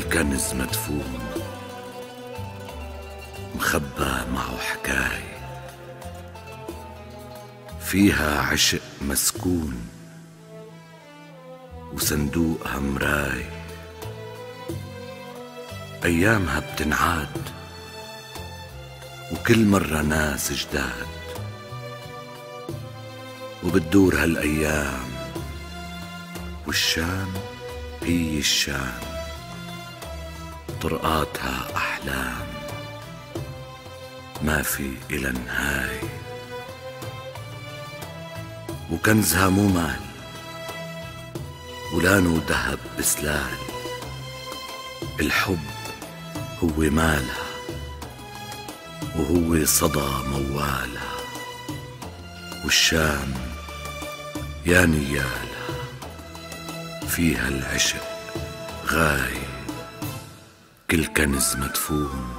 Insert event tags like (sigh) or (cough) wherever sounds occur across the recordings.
كل كنز مدفون مخبى معه حكاي. فيها عشق مسكون وصندوقها مراي أيامها بتنعاد وكل مرة ناس جداد. وبتدور هالأيام والشام هي الشام. طرقاتها أحلام. ما في إلى نهاي وكنزها مو مال. ولانو ذهب بسلال. الحب هو مالها. وهو صدى موالها. والشام يا نيالها. فيها العشق غاي كل كنز مدفون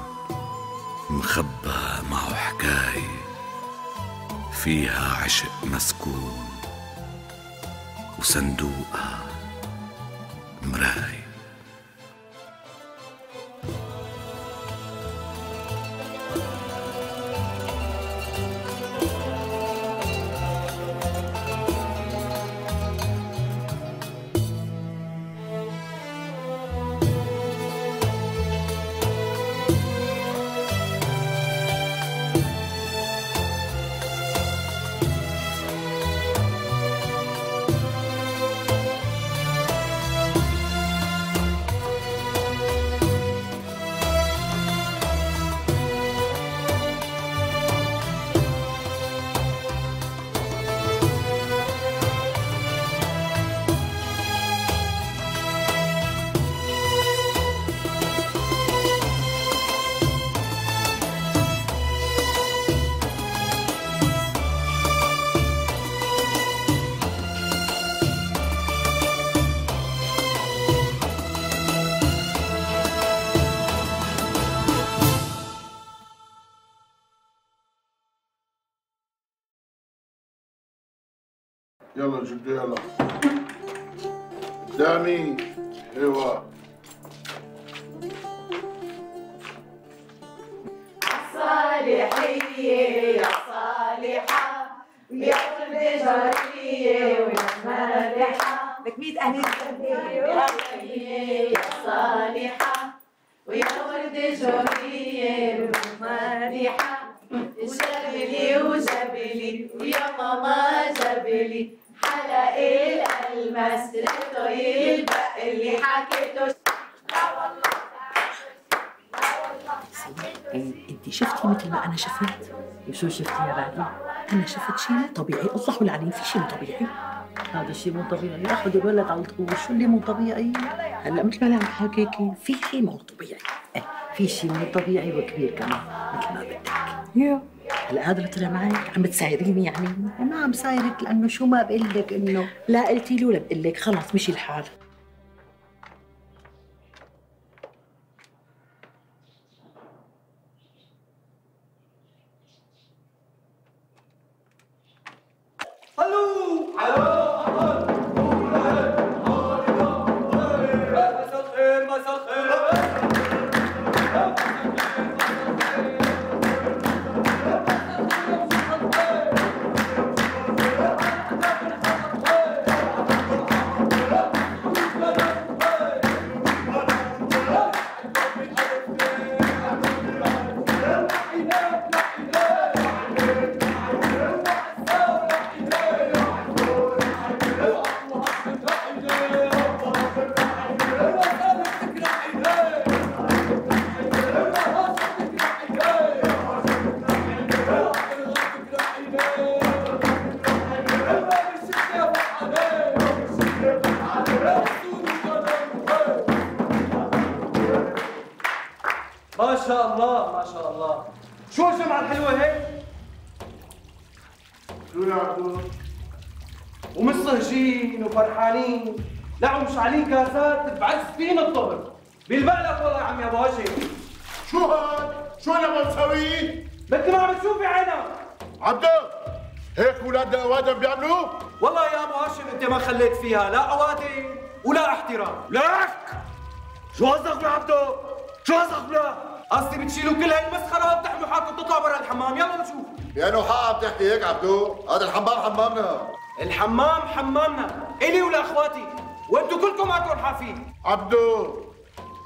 مخبى معه حكاي فيها عشق مسكون وصندوقها مراي يلا جدو يلا. قدامي أيوه. صالحية يا صالحة يا ولد جارية ويا مالحة لك مية أهل يا يا صالحة ويا ورد جارية ويا مالحة جبلي وجبلي ويا ماما جبلي. حلق الألماس ريتو يلبق اللي حكيته أنت شفتي مثل ما أنا شفت؟ شو شفتي يا بعدي؟ أنا شفت شيء مو طبيعي. الله العليم في شيء مو طبيعي. هذا الشيء مو طبيعي. أخذ الولد على طول شو اللي مو طبيعي؟ هلا مثل ما أنا عم حكيكي في شيء مو طبيعي. إيه في شيء مو طبيعي وكبير كمان مثل ما بدك. يا. هلا هذا اللي طلع معك عم بتسايريني يعني. ما عم سايرك لأنه شو ما بقول لك إنه لا قلتي له ولا بقول لك خلص مشي الحال. الحلوة هيك؟ شو يا عبدو ومصهجين وفرحانين لا ومشعلين كاسات بعز فين الطهر بالبقلك والله يا عمي أبو هاشم شو هاد؟ شو أنا بسوي؟ بنت ما عم تشوفي عينك عبدو هيك أولاد اوادم بيعملوا؟ والله يا أبو هاشم أنت ما خليت فيها لا اوادم ولا احترام لك شو قصدك يا عبدو؟ شو قصدك؟ قصدي بتشيلوا كل هاي المسخرة وبتحملوا حالكم تطلعوا برا الحمام. يلا نشوف. يعني حق بتحكي هيك عبدو؟ هذا الحمام حمامنا. الحمام حمامنا. إلي ولاخواتي وانتوا كلكم معكم حافين. عبدو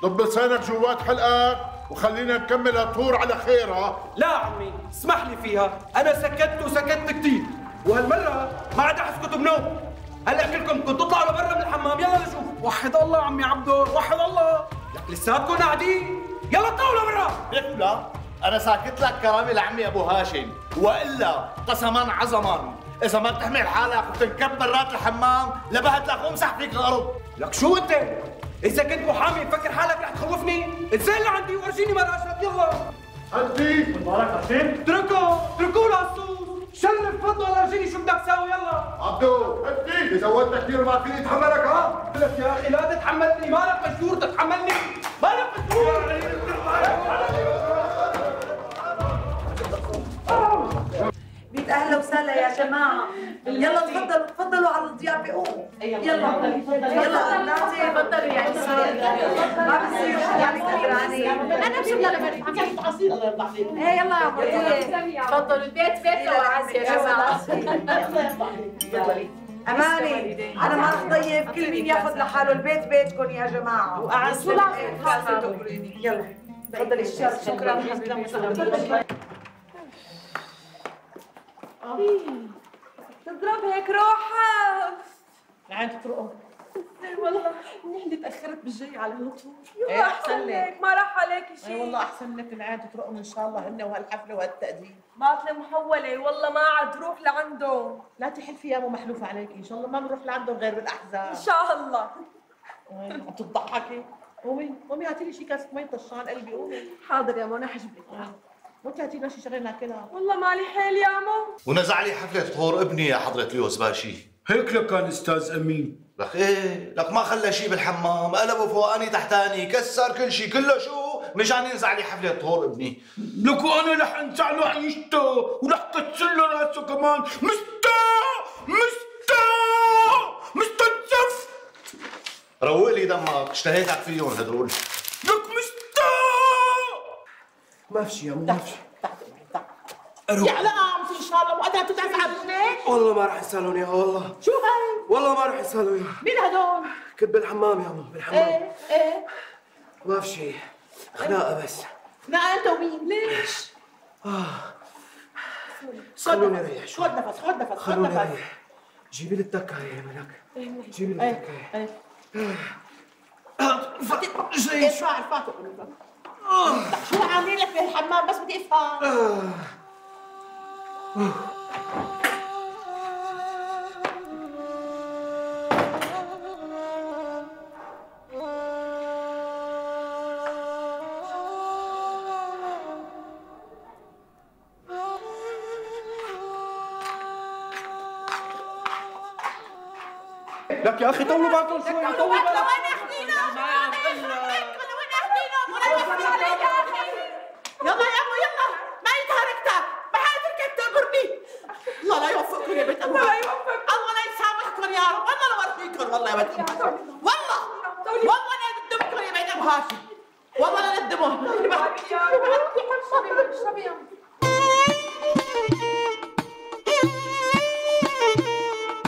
ضب لسانك جوات حلقك وخلينا نكمل الطور على خير ها لا عمي اسمح لي فيها. أنا سكت وسكت كثير وهالمرة ما عاد اسكت بنوم. هلأ كلكم بدكم تطلعوا لبرا من الحمام. يلا نشوف. وحد الله عمي عبدو وحد الله. لك لساتكم قاعدين. يلا طلعوا لبرا ليك لا أنا ساكت لك كرامي لعمي أبو هاشم. وإلا قسما عظما. إذا ما بتحمل حالك وتنكب برات الحمام. لبهت لك وامسح فيك الأرض. لك شو أنت؟ إذا كنت محامي مفكر حالك رح تخوفني. انزل لعندي وارجيني ما أشرب يلا. هدي. اتركوا اتركوا للصوص شرف تفضل ارجيني شو بدك تساوي يلا. عبدو اذا ودك كثير ما فيني اتحملك ها؟ لك يا أخي لا تتحملني مالك مجبور تتحملني. مالك مجبور بيت أهلا وسهلا يا جماعة يلا تفضلوا تفضلوا على الضيافه قوموا يلا يلا ناتي تفضلوا يا ما بصير يعني علي أنا بجيب لها لبن عم عصير الله يرضى عليك إيه يلا يا تفضلوا البيت بيت وعز يا جماعة اماني أنا ما رح ضيف كل مين ياخذ لحاله البيت بيتكم يا جماعة إيه، خلاص تقبريني. يلا تفضلي الشيخ شكرا حبيبتي تضرب هيك روحها عاد تروقوا والله نحن تأخرت بالجاي على هالطول يلا أحسن لك. ما راح عليكي اي شيء والله أحسن لك العاد تروقوا إن شاء الله هن وهالحفلة وهالتقديم. باطلة محولة والله ما عاد روح لعندهم. لا تحلفي يا مو محلوفة عليك. إن شاء الله ما بنروح لعندهم غير بالاحزان إن شاء الله. وين؟ عم تضحكي. قومي قومي هاتي لي شي كاسه مي طشان قلبي. قومي. حاضر يا منى لك. وانت هاتي لنا شي شغله ناكلها والله مالي حيل يا مو. ونزع لي حفلة طهور ابني يا حضرة اليوز باشي هيك لك كان أستاذ أمين. لك إيه لك ما خلى شيء بالحمام قلبه فوقاني تحتاني كسر كل شيء كله شو؟ مشان ينزع لي حفلة طهور ابني. لك وأنا رح أنزع له عيشته ورح كسر له راسه كمان. مستا مستا مستنزف روق لي دمك اشتهيتك فيهم هدول لك مستا ما في شيء يا مو ما في شيء يا لا عم إن شاء الله وقتها تدعس على والله ما راح يسالون اياها والله. شو هاي؟ والله ما راح يسالون اياها مين هدول؟ كنت بالحمام يا ماما بالحمام. إيه إيه. ما في شيء خناقة بس. لا أنت ومين؟ ليش؟ خلوني أريح شوي. خد نفس خد نفس خد خلوني نفس. أريح. جيبي لي التكه يا ملك. جيبي لي إيه التكه إيه شيء ارفع ارفع شو عاملين لك بالحمام؟ بس بدي أفهم. لك يا أخي طولوا بالكم شوي طولوا بالكم يلا يا امو يلا ما يتهركتك ما حاتركك تقبرني الله لا يوفقكم يا بنت الله لا يوفقكم الله لا يسامحكم يا رب الله لا يوريكم والله يا بنت والله. والله لا ندمكم يا بنت أبو هاشم. والله لا ندمهم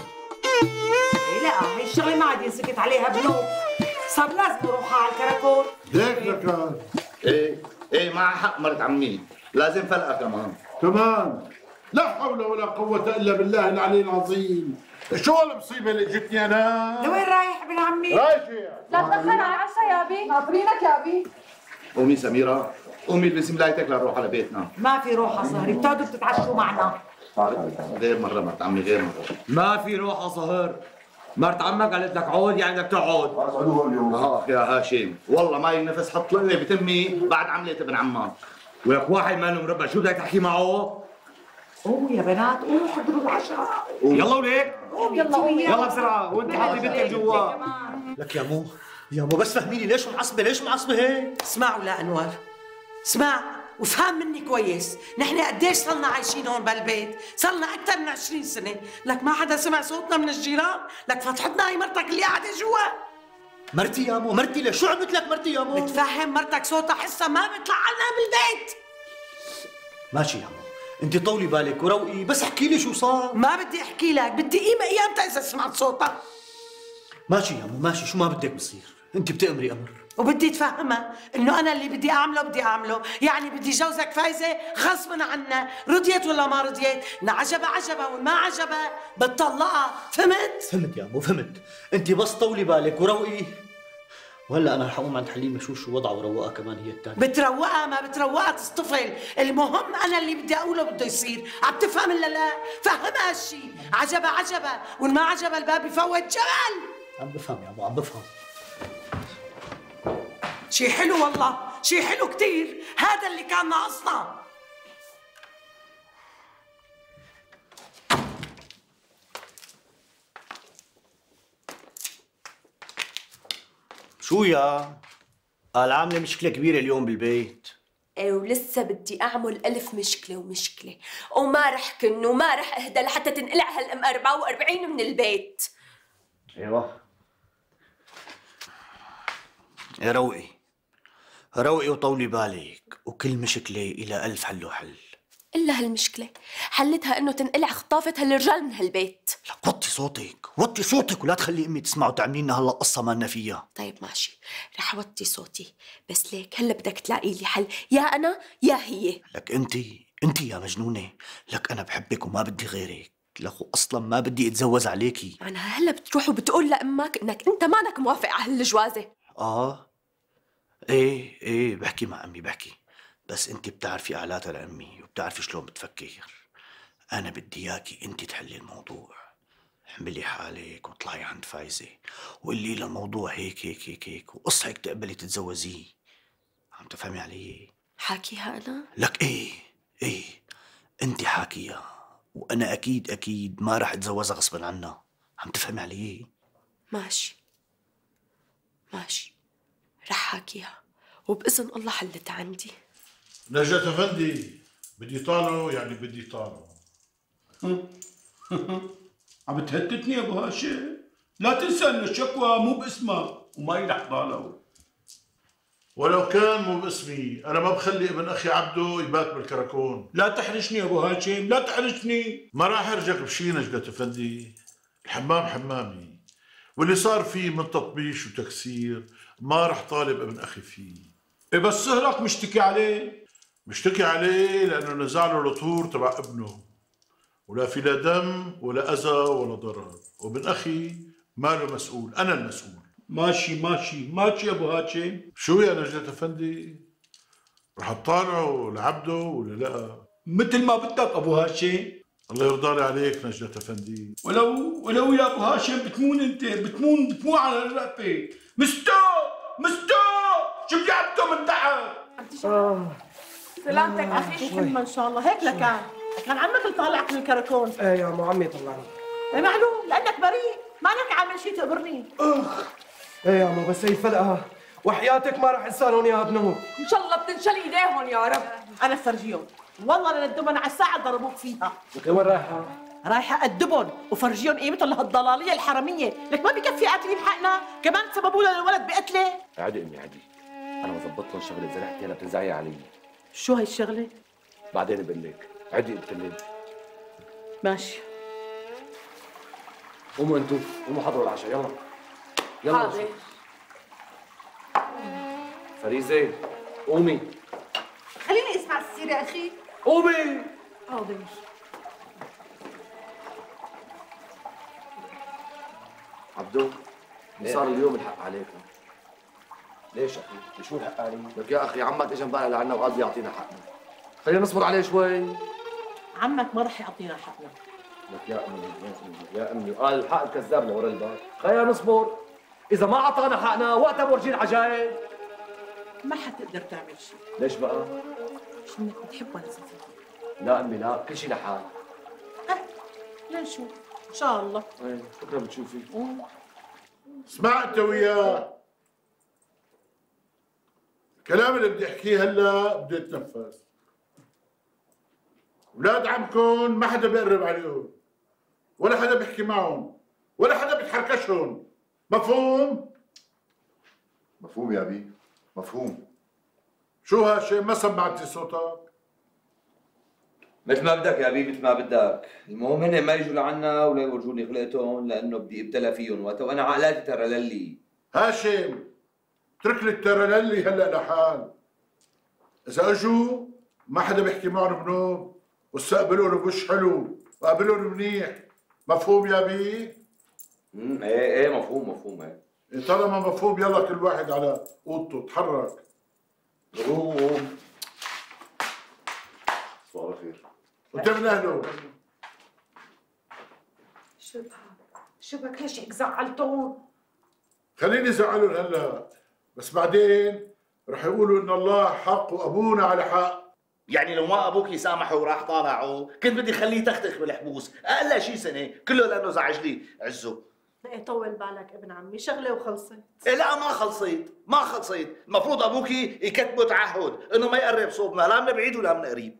إيه لا هي الشغلة ما عاد ينسكت عليها بنوم صار لازم نروح على الكراكول ليك لكان إيه إيه مع حق مرت عمي. لازم فلقة كمان. تمام. لا حول ولا قوة إلا بالله العلي العظيم. شو المصيبة اللي جتني أنا؟ لوين رايح ابن عمي؟ راجع لا تأخر على العشاء يا أبي. ناطرينك يا أبي. قومي سميرة قومي البسي ملايتك لنروح على بيتنا. ما في روحة صهري بتقعدوا بتتعشوا معنا. غير مرة مرت عمي غير مرة. ما في روح صهر مرت عمك قالت لك عود يعني بدك تقعد اخ يا هاشم. والله ما ينفس حط لي بتمي بعد عملة ابن عمان ولك واحد ما له مربى شو بدك تحكي معه؟ قوموا يا بنات. قوموا حضروا العشاء. يلا وليك يلا قوموا يلا. بسرعة. وانت حطي بنتك جوا. لك يا مو. يا مو بس فهميني ليش معصبه ليش معصبه هيك؟ اسمعوا لانوار اسمع وفهم مني كويس. نحن قديش صرنا عايشين هون بالبيت صرنا أكثر من 20 سنة. لك ما حدا سمع صوتنا من الجيران؟ لك فتحتنا هي مرتك اللي قاعدة جوا. مرتي يا مو مرتي ليش شو عملت لك مرتي يا مو؟ بتفهم مرتك صوتها حسها ما بيطلع لنا بالبيت. ماشي يا مو. انت طولي بالك وروقي بس احكي لي شو صار. ما بدي احكي لك بدي قيمة ايامتها إذا سمعت صوتها ماشي يا مو ماشي. شو ما بدك بصير. أنت بتأمري أمر. وبدي تفهمها إنه أنا اللي بدي أعمله بدي أعمله. يعني بدي جوزك فايزة غصبا عنا رضيت ولا ما رضيت؟ ان عجبها عجبها وما عجبها بتطلقها. فهمت؟ فهمت يا ابو فهمت. أنت بس طولي بالك وروقي. وهلا أنا رح أقوم عند حليمه شو شو وضعها وروقها كمان هي الثانية بتروقها ما بتروقها تصطفل المهم أنا اللي بدي أقوله بده يصير. عم تفهم ولا لا؟ فهمها هالشيء عجبها عجبها. وإن ما عجبها الباب يفوت جبل عم بفهم يا أبو عم بفهم. شي حلو والله. شي حلو كتير. هذا اللي كان ناقصنا. شو يا؟ قال عاملة مشكلة كبيرة اليوم بالبيت. إيه ولسه بدي أعمل ألف مشكلة ومشكلة. وما رح كن وما رح أهدى لحتى تنقلع هالأم 44 من البيت. أيوه. يا روقي. روقي وطولي بالك. وكل مشكلة إلى ألف حل. وحل إلا هالمشكلة. حلتها إنه تنقلع خطافه هالرجال من هالبيت. لك وطي صوتك وطي صوتك ولا تخلي أمي تسمع وتعملي لنا هلا قصة مالنا فيها. طيب ماشي رح اوطي صوتي. بس ليك هلا بدك تلاقي لي حل. يا أنا يا هي. لك أنت أنت يا مجنونة. لك أنا بحبك وما بدي غيرك. لك أصلا ما بدي أتزوج عليكي معناها هلا بتروح وبتقول لأمك إنك أنت مانك موافق على هالجوازة. آه. إيه إيه بحكي مع أمي بحكي. بس أنت بتعرفي آلاتها لأمي وبتعرفي شلون بتفكر. أنا بدي إياكي أنت تحلي الموضوع. احملي حالك واطلعي عند فايزة. وقولي لها الموضوع هيك هيك هيك هيك. وقصحك تقبلي تتزوجيه عم تفهمي علي؟ حاكيها أنا؟ لك إيه إيه. انت حاكيها. وأنا أكيد أكيد ما رح أتزوجها غصبا عنها. عم تفهمي علي؟ ماشي. ماشي. رح حاكيها. وبإذن الله حلت عندي. نجاة افندي بدي طالعه يعني بدي طالعه (laughs) عم تهددني يا أبو هاشم؟ لا تنسى ان الشكوى مو باسمها وما رح طالعوا ولو كان مو باسمي أنا ما بخلي ابن أخي عبده يبات بالكراكون. لا تحرجني يا أبو هاشم لا تحرجني. ما راح ارجع بشي نجدة افندي الحمام حمامي. واللي صار فيه من تطبيش وتكسير ما راح طالب ابن أخي فيه. إيه بس سهرك مشتكي عليه. مشتكي عليه لأنه نزع له الطور تبع ابنه. ولا في لا دم ولا أذى ولا ضرر. وابن أخي ما له مسؤول أنا المسؤول. ماشي ماشي ماشي يا أبو هاشم. شو يا نجدة افندي رح تطالعه لعبده ولا لا؟ مثل ما بدك أبو هاشم. الله يرضى لي عليك نجدة افندي ولو ولو يا أبو هاشم بتمون أنت بتمون بتمون على الرقبة. مستو! مستو! شو جابته من تحت سلامتك أخي حمى إن شاء الله. هيك لكان. كان عمك اللي طالعك من الكراكون. إيه يا عمو عمي طلعني إيه معلوم لأنك بريء. مالك عامل شيء تقبرني إيه يا عمو بس هي فلقها وحياتك ما راح انسالهم يا ابنهم إن شاء الله بتنشل إيديهم يا رب. أنا فرجيهم. والله لندبن على الساعة ضربوك فيها. لك وين رايحة؟ رايحة أدبهم. وفرجيهم قيمتهم لهالضلاليه الحرامية. لك ما بكفي قاتلين حقنا كمان سببوا للولد بقتلة. عادي أمي عادي. أنا بظبط لهم شغلة اذا رحتي هلا بتنزعي علي. شو هاي الشغلة؟ بعدين بقول لك عادي قلت لي ماشي. قوموا أنتوا قوموا حضروا العشاء. يلا. يلا حاضر. فريزة قومي. خليني اسمع السيرة أخي. قومي. حاضر. عبدو صار اليوم الحق عليكم. ليش أخي؟ شو الحق علي؟ لك يا أخي عمك اجى امبارح لعنا وقال يعطينا حقنا. خلينا نصبر عليه شوي. عمك ما رح يعطينا حقنا. لك يا أمي يا أمي يا أمي. وقال الحق الكذاب لورا الباب. خلينا نصبر. إذا ما أعطانا حقنا وقتها بورجيه العجائب ما حتقدر تعمل شيء. ليش بقى؟ مش انك بتحب ولا صديق لا أمي لا. كل شيء لحال. لنشوف إن شاء الله. إيه بكره بتشوفي. اسمع انت وياه. الكلام اللي بدي أحكيه هلا بده يتنفذ أولاد عمكم ما حدا بيقرب عليهم. ولا حدا بيحكي معهم. ولا حدا بيتحركشهم. مفهوم؟ مفهوم يا أبي. مفهوم. شو هاشم ما سمعتي صوتك. مثل ما بدك يا بي مثل ما بدك. المهم هن ما يجوا لعنا ولا يورجوني خلقتهم لأنه بدي أبتلى فيهم وقتها وأنا عقلاتي ترى للي. هاشم اترك لي الترللي هلا لحال. إذا أجوا ما حدا بيحكي معهم بنوب واستقبلون بوش حلو وقابلون منيح. مفهوم يا بي؟ امم إيه إيه مفهوم مفهوم إيه. إيه طالما مفهوم يلا كل واحد على أوضته تحرك. قوم صباح الخير. وانت من اهله شو بك شو بك ليش هيك زعلتون؟ خليني زعلهم هلا. بس بعدين رح يقولوا إن الله حق وابونا على حق. يعني لو ما أبوك يسامحه وراح طالعه كنت بدي خليه تختخ بالحبوس. أقل شيء سنة كله لأنه زعج لي. عزه إيه طول بالك ابن عمي شغلة وخلصت. إيه لا ما خلصيت. ما خلصيت. المفروض أبوك يكتبوا تعهد إنه ما يقرب صوبنا لا من بعيد ولا من قريب.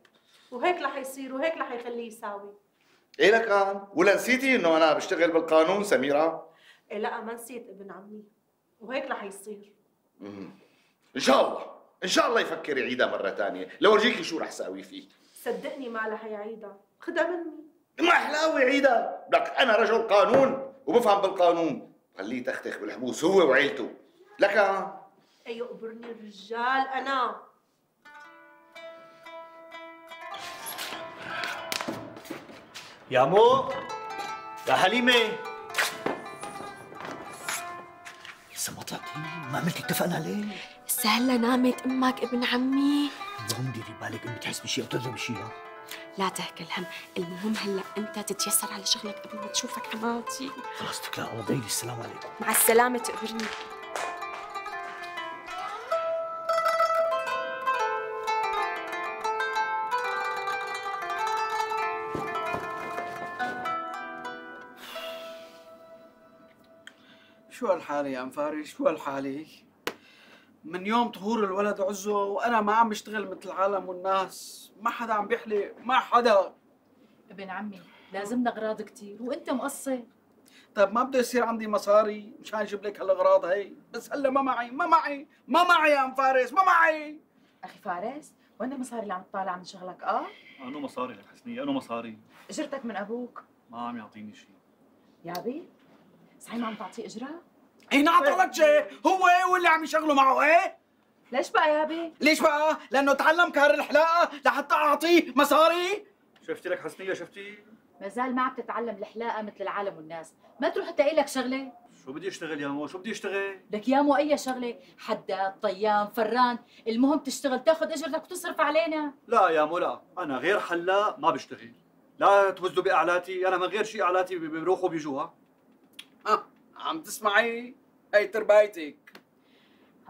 وهيك رح يصير وهيك رح يخليه يساوي. إيه لكان ولا نسيتي إنه أنا بشتغل بالقانون سميرة؟ إيه لا ما نسيت ابن عمي. وهيك رح يصير. إن شاء الله. إن شاء الله يفكر يعيدها مرة ثانية. لو ارجيكي شو رح ساوي فيه. صدقني ما رح يعيدها. خدها مني. ما حلاوه يعيدها. لك أنا رجل قانون وبفهم بالقانون. خليه تختخ بالحبوس هو وعيلته. لك أي يقبرني الرجال أنا. يا مو يا حليمة. ما عملتي اتفقنا عليه؟ هلا نامت أمك ابن عمي. المهم ديري بالك امي تحس بشيء أو تضرب بشيء؟ لا تهكل هم المهم هلأ أنت تتيسر على شغلك قبل ما تشوفك حماتي خلاص على الله السلام عليكم. مع السلامة تقبرني شو هالحالة يا مفارس شو هالحالة من يوم طهور الولد عزه وأنا ما عم بشتغل مثل العالم والناس ما حدا عم بيحلق ما حدا. ابن عمي لازمنا أغراض كتير وأنت مقصر. طيب ما بده يصير عندي مصاري مشان أجيب لك هالأغراض هي. بس هلا ما معي ما معي ما معي يا ام فارس ما معي. أخي فارس وين المصاري اللي عم تطالع من شغلك؟ آه؟ انو مصاري لك حسنية انو مصاري. أجرتك من أبوك. ما عم يعطيني شيء يا بي صحيح ما عم تعطيه اي نعطلك شيء هو واللي عم يشغله معه؟ إيه؟ ليش بقى يا بي ليش بقى؟ لأنه تعلم كار الحلاقة. لحتى أعطيه مصاري. شفتي لك حسنية؟ شفتي؟ ما زال ما عم تتعلم الحلاقة مثل العالم والناس. ما تروح تلاقي لك شغلة؟ شو بدي أشتغل يا مو؟ شو بدي أشتغل؟ لك يا مو أي شغلة. حداد طيان فران. المهم تشتغل تاخذ أجرتك وتصرف علينا. لا يا مو لا. أنا غير حلاق ما بشتغل. لا توزوا بأعلاتي. أنا من غير شيء أعلاتي بي- بيروحوا بيجوها. ها عم تسمعي اي تربايتك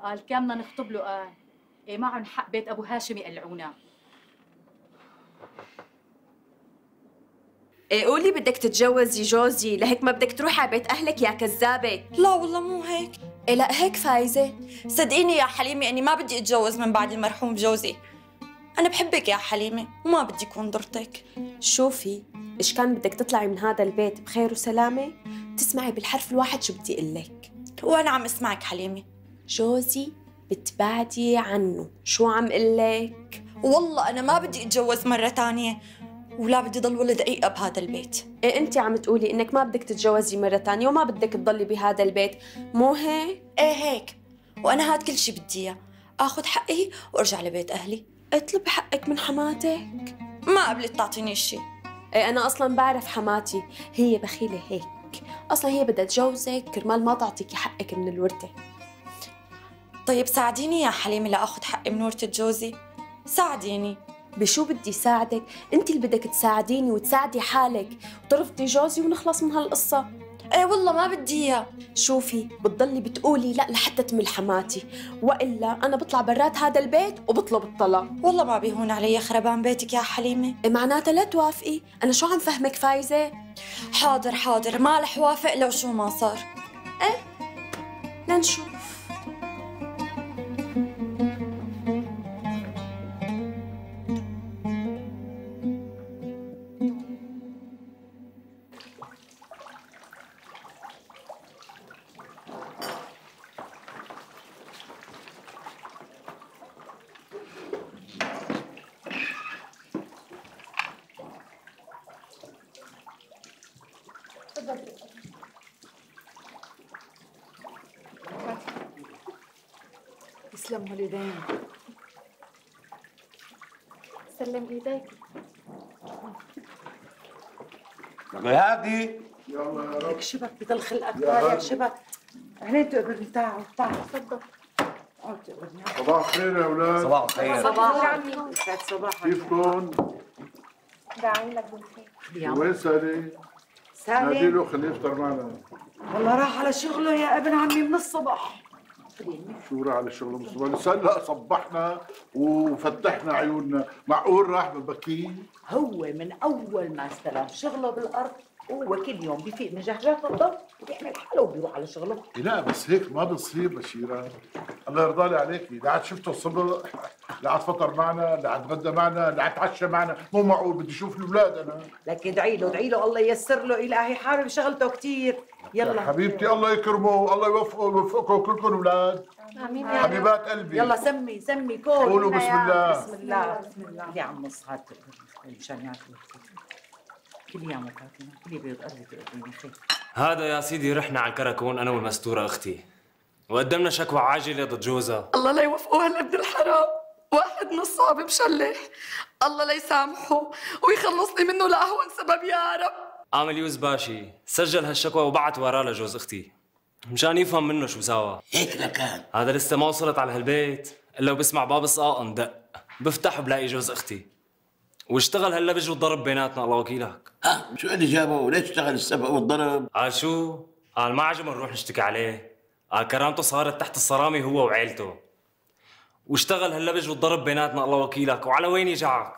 قال كان بدنا نخطب له؟ قال إيه معهم حق بيت أبو هاشم يقلعونا. إيه قولي بدك تتجوزي جوزي لهيك ما بدك تروحي على بيت أهلك يا كذابة. لا والله مو هيك. إيه لا هيك فايزة. صدقيني يا حليمة أني ما بدي أتجوز من بعد المرحوم جوزي أنا بحبك يا حليمة وما بدي اكون ضرتك. شوفي إيش كان بدك تطلعي من هذا البيت بخير وسلامة؟ تسمعي بالحرف الواحد شو بدي أقول لك؟ وأنا عم أسمعك حليمة. جوزي بتبعدي عنه. شو عم أقول لك؟ والله أنا ما بدي أتجوز مرة تانية ولا بدي ضل ولا دقيقة بهذا البيت. إيه أنت عم تقولي إنك ما بدك تتجوزي مرة تانية وما بدك تضلي بهذا البيت. مو هيك؟ إيه هيك. وأنا هاد كل شي بدي إياه. آخذ حقي وأرجع لبيت أهلي. اطلبي حقك من حماتك. ما قبلت تعطيني شي. إيه أنا أصلا بعرف حماتي. هي بخيلة هيك. أصلا هي بدها تجوزك كرمال ما تعطيكي حقك من الوردة طيب ساعديني يا حليمة لأخذ حقي من ورثة جوزي. ساعديني. بشو بدي ساعدك؟ انت اللي بدك تساعديني وتساعدي حالك. وترفضي جوزي ونخلص من هالقصة. إيه والله ما بدي إياه. شوفي بتضلي بتقولي لا لحتى تمل حماتي وإلا أنا بطلع برات هذا البيت وبطلب الطلاق. والله ما بيهون علي خربان بيتك يا حليمة. إيه معناتها لا توافقي؟ أنا شو عم فهمك فايزة؟ حاضر حاضر ما رح وافق لو شو ما صار. إيه؟ لنشوف. يسلموا اليدين سلم إيديك. هادي. يلا يا لك شبك بضل خلقك طالع شبك عينين تقبرني تعال تعال. تفضل. اقعد تقبرني صباح الخير يا أولاد. صباح الخير. صباح عمي يسعد صباحك. كيفكم؟ داعي لك بالخير وين سالي؟ نادي سالم له خليه يفطر معنا. والله راح على شغله يا ابن عمي من الصبح شو على الشغل لسه هلا صبحنا وفتحنا عيوننا. معقول راح ببكي هو من أول ما استلم شغله بالأرض هو كل يوم بفيق من جهجات الضوء وبيعمل حاله وبيروح على شغله. لا بس هيك ما بتصير بشيرة. الله يرضى لي عليكي لا عاد شفته الصبح لا عاد فطر معنا لا عاد غدى معنا لا عاد تعشى معنا. مو معقول بدي أشوف الأولاد أنا. لك ادعي له ادعي له الله ييسر له. إلهي حابب شغلته كثير يلا. حبيبتي الله يكرمه الله يوفقه ويوفقكم كلكم أولاد آمين. حبيبات قلبي. يلا سمي سمي كل. قولوا بسم الله. بسم الله بسم الله. يا عم الصحات مشان ياكلوا كل يوم وكاتنا كل بيض قلبي هذا يا سيدي رحنا على الكراكون أنا والمستورة أختي. وقدمنا شكوى عاجلة ضد جوزها. الله لا يوفقه هالابن الحرام. واحد نصاب مشلح. الله لا يسامحه ويخلصني منه لأهون سبب يا رب. عامل يوز باشي. سجل هالشكوى وبعت وراه لجوز أختي. مشان يفهم منه شو سوا هيك لكان هذا لسه ما وصلت على هالبيت. إلا وبسمع باب الصقاقن دق بفتح بلاقي جوز أختي. واشتغل هاللبج والضرب بيناتنا الله وكيلك. ها شو اللي جابه؟ وليش اشتغل السبق والضرب؟ قال شو؟ قال ما عجبه نروح نشتكي عليه. قال كرامته صارت تحت الصرامي هو وعيلته. واشتغل هاللبج والضرب بيناتنا الله وكيلك. وعلى وين يجعك؟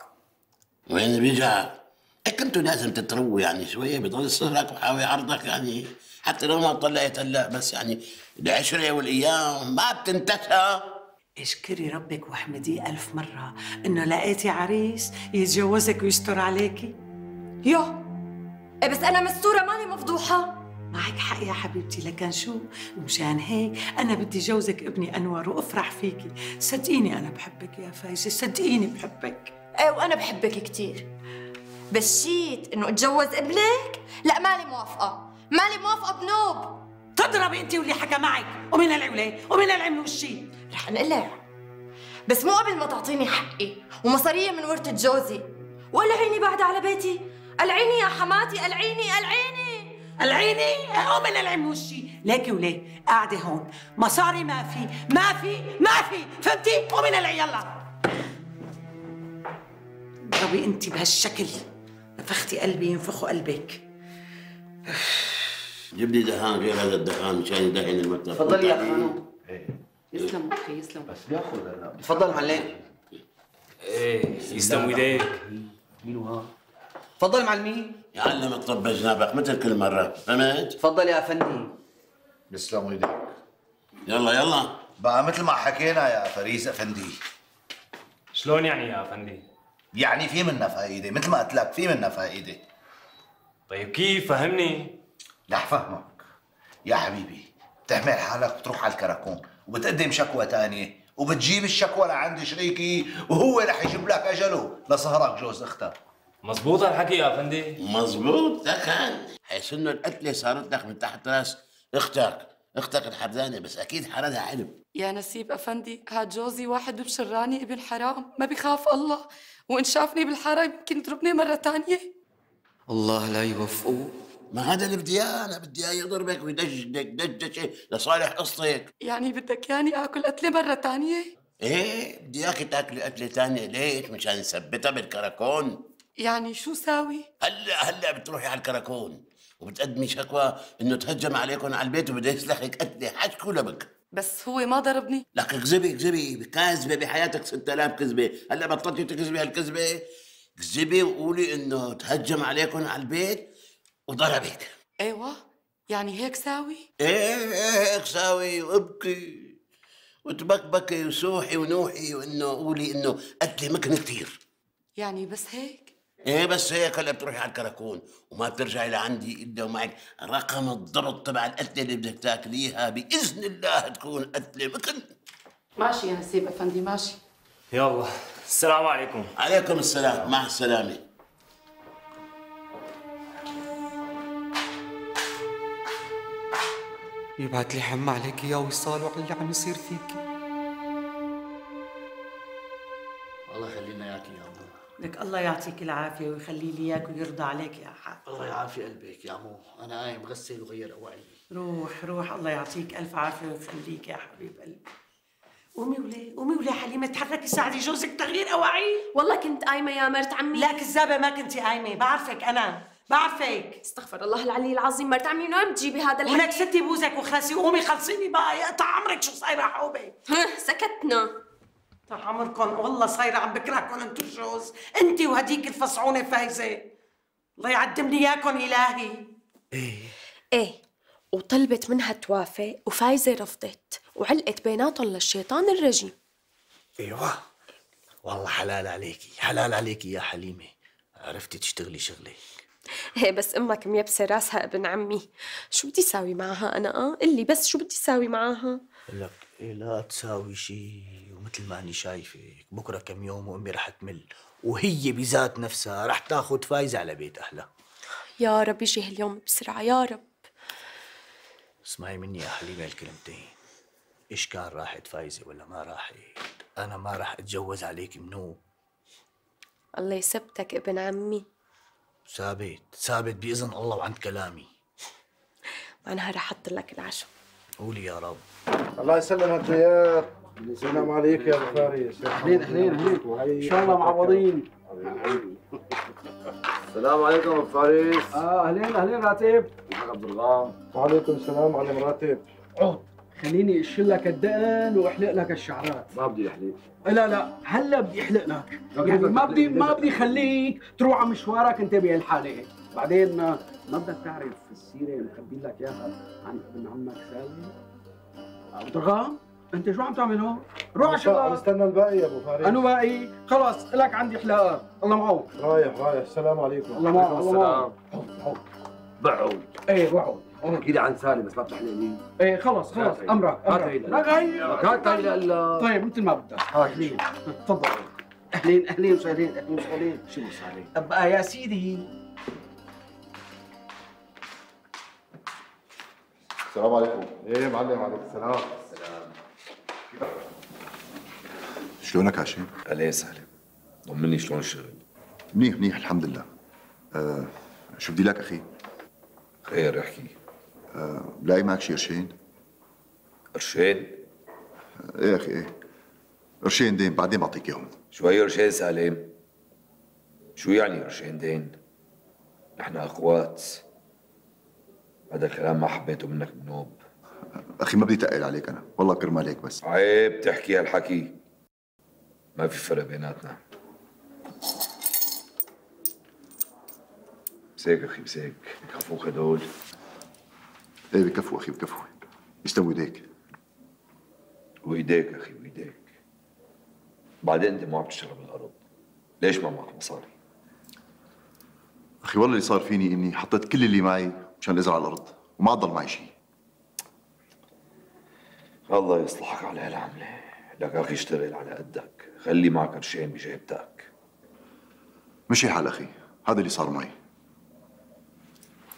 وين بيجع هيك أنتوا لازم تترووا يعني شوية بضل صهرك وحاوي عرضك يعني. حتى لو ما طلعت هلا بس يعني العشرة والأيام ما بتنتهى. اشكري ربك واحمديه ألف مرة. إنه لقيتي عريس يتجوزك ويستر عليكي. يو. إيه بس أنا مستورة ماني مفضوحة. معك حق يا حبيبتي لكن شو؟ مشان هيك أنا بدي جوزك ابني أنور وأفرح فيكي. صدقيني أنا بحبك يا فايزة صدقيني بحبك. إيه وأنا بحبك كثير بس شيت إنه أتجوز ابنك؟ لا مالي موافقة. مالي موافقة بنوب. تضربي انت واللي حكى معك. ومن العولة ومن العمل والشي رح أنقلع. بس مو قبل ما تعطيني حقي ومصارية من ورثة جوزي. ولا عيني بعد على بيتي. ألعيني يا حماتي ألعيني ألعيني. ألعيني؟ ومن العمل والشي ليكي وليه؟ قاعدة هون. مصاري ما في ما في ما في. فهمتي؟ ومن العين يلا؟ اضربي انت بهالشكل. نفختي قلبي ينفخوا قلبك. جيب لي دهان غير هذا الدهان مشان يدهن المكتب. تفضل يا خانم. يسلم أخي يسلم. بس بياخذ أنا تفضل معلم. إيه يسلم إيديك. مين ها؟ تفضل معلمين يعلمك طب جنابك مثل كل مرة؟ فهمت؟ تفضل يا افندي يسلموا إيديك. يلا يلا. بقى مثل ما حكينا يا فريز افندي شلون يعني يا افندي؟ يعني في منا فائدة مثل ما قلت لك في منا فائدة. طيب كيف فهمني؟ رح فهمك. يا حبيبي بتحمل حالك بتروح على الكراكون وبتقدم شكوى تانية وبتجيب الشكوى لعند شريكي وهو رح يجيب لك أجله. لسهرك جوز أختك مزبوط هالحكي يا افندي مزبوط لكن حيث إنه القتلة صارت لك من تحت راس أختك أختك الحردانه بس أكيد حردها علم. يا نسيب أفندي هاد جوزي واحد بشراني ابن حرام ما بخاف الله. وإن شافني بالحرام يمكن يضربني مرة تانية. الله لا يوفقه. ما هذا اللي بدي اياه أنا بدي اياه يضربك ويدجدك دجدشة لصالح قصتك. يعني بدك ياني آكل قتله مرة تانية؟ إيه بدي اياك تاكلي أكلة ثانية ليش؟ مشان نثبتها بالكراكون. يعني شو ساوي؟ هلأ هلأ بتروحي على الكراكون. وبتقدمي شكوى إنه تهجم عليكم على البيت وبده يسلخك قتله حشكوا لبك بس هو ما ضربني. لك اكذبي اكذبي. كاذبة بحياتك 6000 كذبة. هلأ بطلتي تكذبي هالكذبة؟ اكذبي وقولي إنه تهجم عليكم على البيت وضربك. أيوه. يعني هيك ساوي؟ إيه إيه هيك ساوي. وأبكي وتبكبكي وسوحي ونوحي وإنه قولي إنه قتلي مكن كثير يعني بس هيك؟ إيه بس هيك هلا بتروحي على الكراكون وما بترجعي لعندي إلا ومعك رقم الضبط تبع القتلة اللي بدك تاكليها بإذن الله تكون قتلة مكن. ماشي يا نسيب أفندي ماشي. يلا السلام عليكم. عليكم السلام مع السلامة. يبعت لي حم عليك يا وصال وعلى اللي عم يصير فيكي لك الله يعطيك العافية ويخلي لي إياك ويرضى عليك يا حق. الله يعافي قلبك يا مو. أنا قايم غسل وغير اواعي روح روح. الله يعطيك ألف عافية ويخليك يا حبيب قلبي. قومي وليه قومي وليه حليمة تحركي ساعدي جوزك تغيير اواعي والله كنت قايمة يا مرت عمي. لا كذابة ما كنتي قايمة. بعرفك أنا بعرفك. استغفر الله العلي العظيم. مرت عمي من وين بتجيبي هذا الحكي ولك ستي بوزك وخلصي. وقومي خلصيني بقى. يقطع عمرك شو صايرة حوبه سكتنا. طال عمركم والله صايره عم بكرهكم انتو الجوز انت وهديك الفصعونه فايزه الله يعدمني اياكم إلهي. إيه. وطلبت منها توافق وفايزة رفضت وعلقت بيناتهم للشيطان الرجيم. إيوه. والله حلال عليكي حلال عليكي يا حليمة. عرفتي تشتغلي شغلك إيه بس أمك ميبسة راسها ابن عمي. شو بدي ساوي معها أنا آه؟ قلي بس شو بدي ساوي معها؟ لك لا تساوي شيء ومثل ما أني شايفك بكرة كم يوم وأمي رح تمل وهي بذات نفسها رح تاخذ فايزه على بيت أهلها. يا رب يجي هاليوم بسرعة يا رب. اسمعي مني يا حليمة الكلمتين. إيش كان راحت فايزة ولا ما راحت؟ أنا ما رح أتجوز عليك منو؟ الله يثبتك ابن عمي. ثابت ثابت بإذن الله وعند كلامي. معناها رح أحط لك العشاء قولي يا رب. الله يسلم هالديار السلام عليك يا أبو فارس. اهلين اهلين اهلين إن شاء الله معوضين. (laughs) السلام عليكم أبو فارس. آه أهلين أهلين راتب. عبد الغام وعليكم السلام على مراتب. خليني أشيل لك الدقن وأحلق لك الشعرات. ما بدي احلق لا لا هلا بدي أحلق لك. يعني ما بدي ما بدي خليك تروح على مشوارك أنت بهالحالة. بعدين ما بدك تعرف السيرة اللي مخبي لك إياها عن ابن عمك سالم؟ عبد الغام انت شو عم تعمل هون؟ روح على شغلك استنى الباقي يا أبو فارس. انو باقي. خلص لك عندي حلاقات الله معه رايح رايح. السلام عليكم. الله معه الله معه بعود. إيه بعود. احكي لي عن سالم بس ما بتحلق لي. إيه خلص خلص. هات. أمرك هات أمرك. هي. لك هي هات هي. طيب مثل ما بدك. اهلين تفضل. أهلين أهلين وسهلين أهلين وسهلين. شو صار ابقى يا سيدي. السلام عليكم إيه معلم عليك السلام شلونك هاشم؟ اهلين سالم طمني شلون الشغل منيح منيح الحمد لله آه شو بدي لك أخي؟ خير احكي آه بلاقي معك شي قرشين؟ قرشين؟ إيه أخي إيه قرشين دين بعدين بعطيك إياهم شو هي قرشين سالم؟ شو يعني قرشين دين؟ نحن أخوات هذا الكلام ما حبيته منك بنوب أخي ما بدي تقل عليك أنا. والله كرمال هيك بس. عيب تحكي هالحكي. ما في فرق بيناتنا. مسيك أخي مسيك بكفوك هدول. إيه بكفوا أخي بكفوا يستوي إيديك. وإيديك أخي وإيديك. بعدين أنت ما عم تشتغل بالأرض. ليش ما معك مصاري؟ أخي والله اللي صار فيني إني حطيت كل اللي معي مشان ازرع الأرض وما ضل معي شيء. الله يصلحك على هالعملة لك أخي اشتغل على قدك. خلي معك قرشين بجيبتك. مشي الحال أخي. هذا اللي صار معي.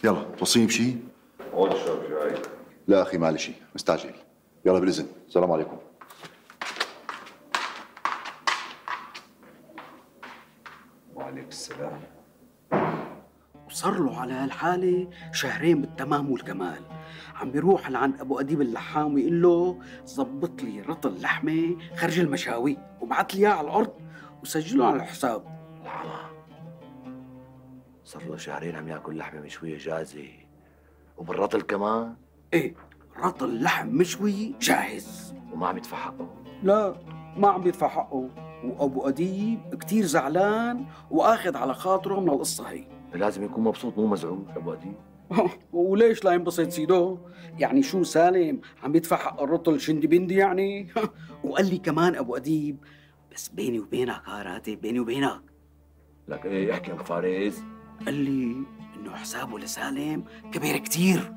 يلا توصيني بشيء هون اشرب شاي لا أخي ما لي شيء. مستعجل. يلا بالاذن السلام عليكم. وعليك السلام. وصار له على هالحالة شهرين بالتمام والكمال. عم بيروح لعند أبو أديب اللحام ويقول له ظبط لي رطل لحمة خرج المشاوي وبعت لي إياه على الأرض وسجله على الحساب. العمى صار له شهرين عم ياكل لحمة مشوية جاهزة. وبالرطل كمان؟ إيه رطل لحم مشوي جاهز. وما عم يدفع حقه؟ لا ما عم بيدفع حقه. وأبو أديب كتير زعلان وآخذ على خاطره من القصة هي. لازم يكون مبسوط مو مزعوج. أبو أديب. (laughs) وليش لا ينبسط سيدو؟ يعني شو سالم عم يدفع حق الرطل شندي بندي يعني؟ (laughs) وقال لي كمان أبو أديب بس بيني وبينك ها راتب بيني وبينك. لك إيه؟ احكي ابو فارس. قال لي إنه حسابه لسالم كبير كتير.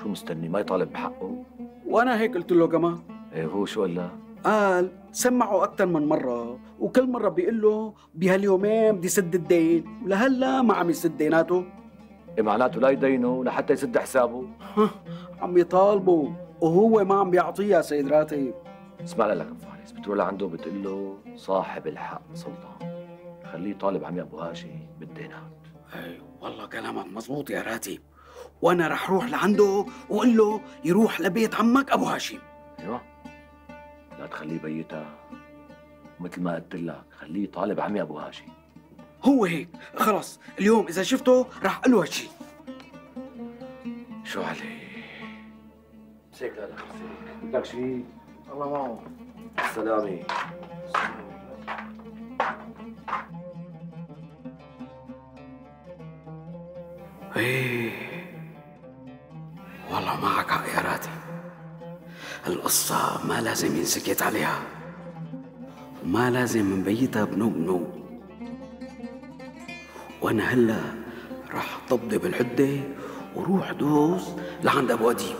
شو مستني؟ ما يطالب بحقه. وأنا هيك قلت له كمان. إيه هو شو قال له؟ قال سمعه أكثر من مرة وكل مرة بيقول له بهاليومين بدي سد الدين. ولهلا ما عم يسد ديناته. إيه معناته لا يدينه لحتى يسد حسابه. عم يطالبه وهو ما عم بيعطيه يا سيد راتب. اسمع لك ابو فارس بتروح لعنده بتقول له صاحب الحق سلطان. خليه طالب عمي ابو هاشم بالدينات أيوه والله كلامك مزبوط يا راتب. وأنا رح روح لعنده واقول له يروح لبيت عمك أبو هاشم. أيوه. لا تخليه بيتها مثل ما قلت لك خليه طالب عمي أبو هاشم. هو هيك؟ خلص اليوم إذا شفته رح أقول له هالشيء شو عليه مسك لا لا بدك شيء الله معه. السلامة. إيه. القصة ما لازم ينسكت عليها وما لازم نبيتها بنو بنو وأنا هلا رح طبطب الحدة وروح دوس لعند ابو اديب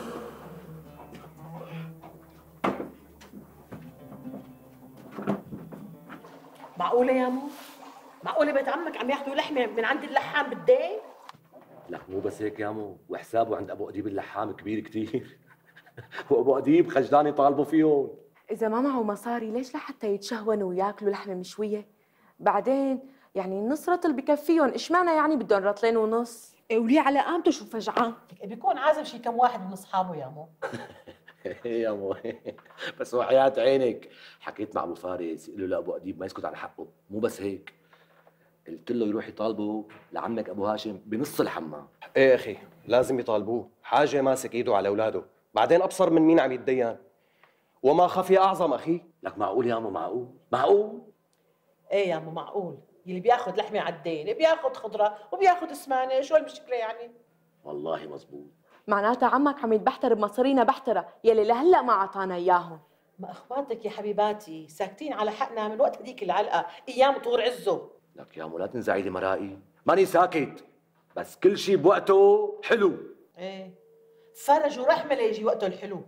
معقولة يا مو؟ معقولة بيت عمك عم ياخذوا لحمة من عند اللحام بالدين؟ لك مو بس هيك يا مو وحسابه عند ابو اديب اللحام كبير كتير وابو أديب خجلان يطالبوا فيهم إذا ما معه مصاري ليش لحتى يتشهونوا وياكلوا لحمة مشوية؟ بعدين يعني النص رطل بكفيهم، اشمعنى يعني بدهم رطلين ونص؟ إيه وليه على قامته شو فجعان؟ بيكون عازم شي كم واحد من أصحابه يا مو؟ (laughs) يا مو. بس وحياة عينك. حكيت مع أبو فارس قال له لابو أديب ما يسكت على حقه. مو بس هيك. قلت له يروح يطالبه لعمك أبو هاشم بنص الحمام. إيه أخي لازم يطالبوه. حاجة ماسك إيده على أولاده. بعدين أبصر من مين عم يتدين وما خفي أعظم أخي؟ لك معقول يا مو معقول؟ معقول؟ إيه يا مو معقول؟ اللي بياخذ لحمة على الدين بياخذ خضرة وبياخذ اسمانة شو المشكلة يعني؟ والله مزبوط معناتها عمك عم يتبحتر بمصارينا بحترة يلي لهلأ ما عطانا إياهم. ما أخواتك يا حبيباتي ساكتين على حقنا من وقت هذيك العلقة أيام طور عزه. لك يا مو لا تنزعي لي مرائي ماني ساكت بس كل شيء بوقته حلو. إيه. فرج ورحمة ليجي وقته الحلو.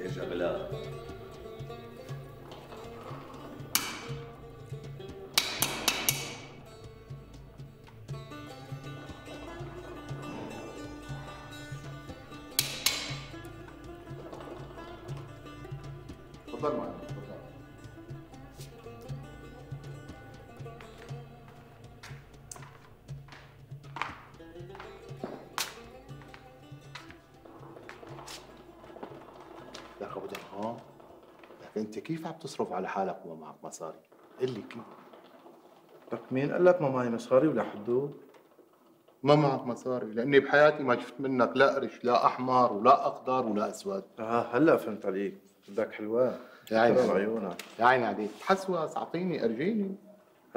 إيش اغلى تفضل معنا كيف عم تصرف على حالك وما معك مصاري؟ قل لي كيف؟ لك مين؟ قال لك ما معي مصاري ولا حدود؟ ما معك مصاري لأني بحياتي ما شفت منك لا قرش لا أحمر ولا أخضر ولا أسود. آه هلا فهمت عليك. بدك حلوان يا عيني. عيونك يا عيني عليك. تحسوس اعطيني أرجيني.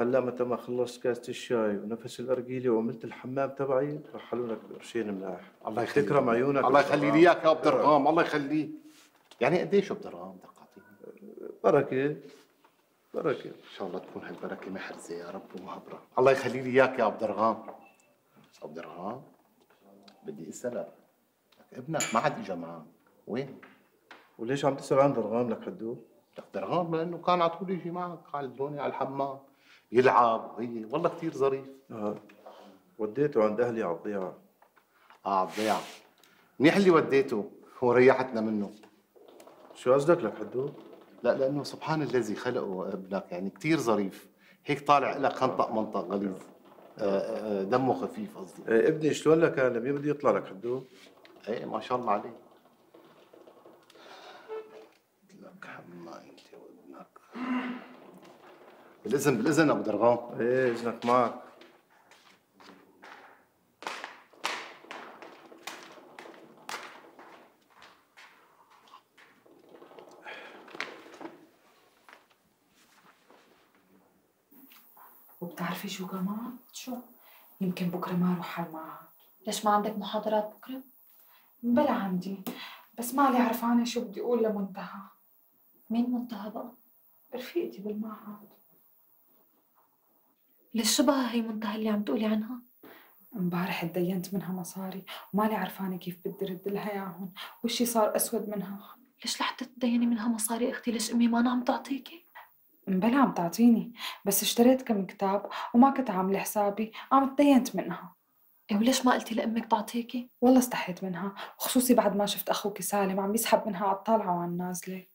هلا متى ما خلصت كاسة الشاي ونفس الأرجيلة وعملت الحمام تبعي رح لك قرشين مناح. الله يخليك. تكرم عيونك الله يخلي لي إياك يا ابو درهام الله يخليك. يعني قديش ابو درهام بركة. بركة. إن شاء الله تكون هالبركة محرزة يا رب ومهبرة الله يخلي لي إياك يا ابو درهام ابو درهام بدي أسألك لك ابنك ما عاد اجى معك. وين؟ وليش عم تسأل عن درغام لك حدو؟ لك درغام لأنه كان على طول يجي معك على هون على الحمام. يلعب وهي. والله كثير ظريف. آه. وديته عند أهلي على الضيعة آه على الضيعة منيح اللي وديته وريحتنا منه. شو قصدك لك حدو؟ لا لأنه سبحان الذي خلقه ابنك يعني كثير ظريف. هيك طالع لك خنطق منطق غليظ. آه، آه، دمه خفيف قصدي. إيه ابني شلون لك مين بده يطلع لك حدو؟ إيه ما شاء الله عليه. لك حما انت وابنك بالإذن بالإذن أبو درغام. إيه إذنك معك وبتعرفي شو كمان؟ شو؟ يمكن بكرة ما أروح على المعهد ليش ما عندك محاضرات بكرة؟ بلا عندي بس مالي عرفانه شو بدي أقول لمنتهى مين منتهى بقى؟ رفيقتي بالمعهد ليش شبه هي منتهى اللي عم تقولي عنها؟ امبارح تدينت منها مصاري ومالي عرفانه كيف بدي رد لها اياهم وشي صار أسود منها ليش لحتى تديني منها مصاري أختي ليش أمي ما عم تعطيكي؟ بلا عم تعطيني بس اشتريت كم كتاب وما كنت عامله حسابي قام تدينت منها. إيه وليش ما قلتي لأمك تعطيكي؟ والله استحيت منها وخصوصي بعد ما شفت أخوك سالم عم يسحب منها على الطالعة وعلى النازلة.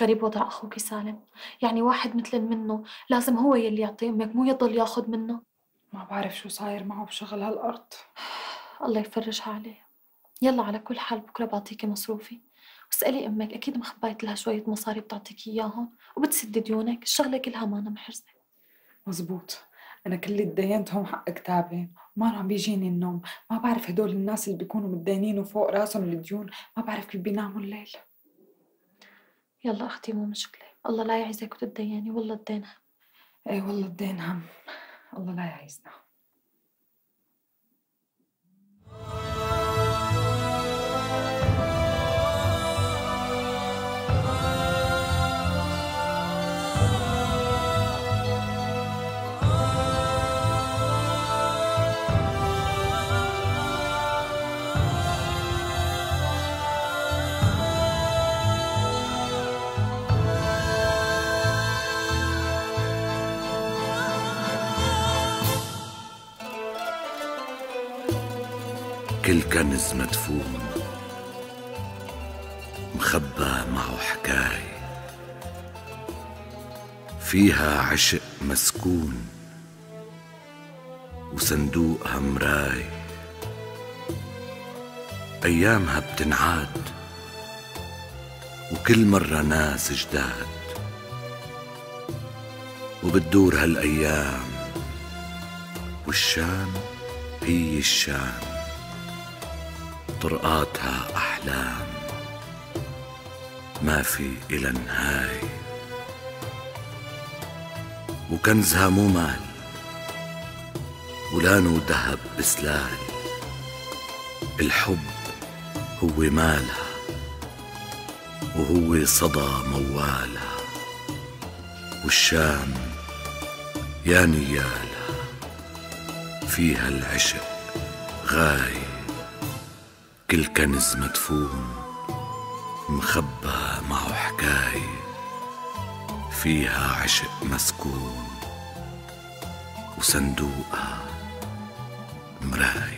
غريب وضع أخوك سالم. يعني واحد مثل منه لازم هو يلي يعطي أمك مو يضل ياخد منه. ما بعرف شو صاير معه بشغل هالأرض. (sighs) الله يفرجها عليه. يلا على كل حال بكرة بعطيكي مصروفي. واسألي أمك أكيد مخبايت لها شوية مصاري بتعطيكي إياهم وبتسدي ديونك الشغلة كلها ما أنا محرزة. مزبوط. أنا كل اللي تدينتهم حق كتابين. وما عم بيجيني النوم. ما بعرف هدول الناس اللي بيكونوا متدينين وفوق راسهم الديون. ما بعرف كيف بيناموا الليل. يلا أختي مو مشكلة. الله لا يعزك وتتديني. والله الدين هم إيه والله الدين هم الله لا يعيزنا كل كنز مدفون مخبى معه حكاي فيها عشق مسكون وصندوقها مراي. أيامها بتنعاد وكل مرة ناس جداد. وبتدور هالأيام والشام هي الشام. طرقاتها أحلام. ما في إلى نهاي وكنزها مو مال. ولأنه ذهب بسلال. الحب هو مالها. وهو صدى موالها. والشام يا نيالها. فيها العشق غاي كل كنز مدفون مخبى معه حكاي فيها عشق مسكون وصندوقها مراي